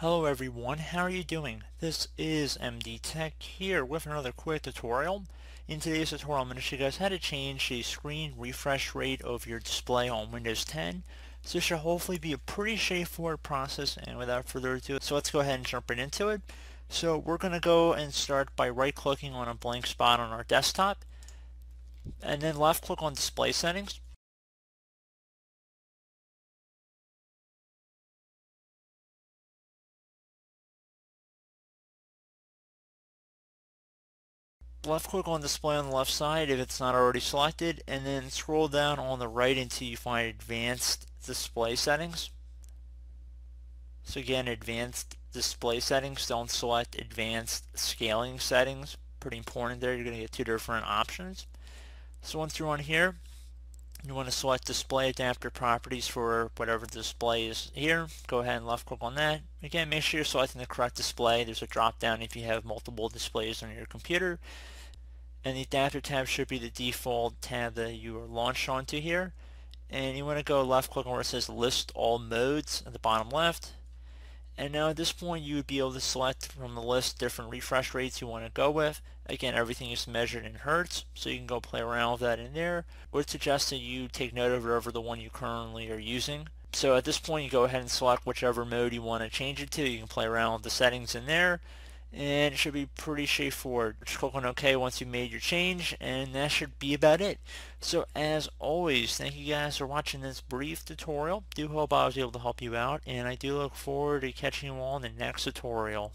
Hello everyone, how are you doing? This is MD Tech here with another quick tutorial. In today's tutorial I'm going to show you guys how to change the screen refresh rate of your display on Windows 10. So this should hopefully be a pretty straightforward process and without further ado, so let's go ahead and jump right into it. So we're going to go and start by right clicking on a blank spot on our desktop and then left click on display settings. Left click on display on the left side if it's not already selected and then scroll down on the right until you find advanced display settings. So again advanced display settings don't select advanced scaling settings. Pretty important there you're going to get two different options. So once you're on here you want to select display adapter properties for whatever display is here. Go ahead and left click on that. Again make sure you're selecting the correct display. There's a drop down if you have multiple displays on your computer. And the adapter tab should be the default tab that you are launched onto here. And you want to go left click on where it says list all modes at the bottom left and now at this point you would be able to select from the list different refresh rates you want to go with. Again everything is measured in hertz so you can go play around with that in there. Would suggest that you take note of whatever the one you currently are using. So at this point you go ahead and select whichever mode you want to change it to. You can play around with the settings in there and it should be pretty straightforward. Just click on OK once you made your change and that should be about it. So as always, thank you guys for watching this brief tutorial. Do hope I was able to help you out and I do look forward to catching you all in the next tutorial.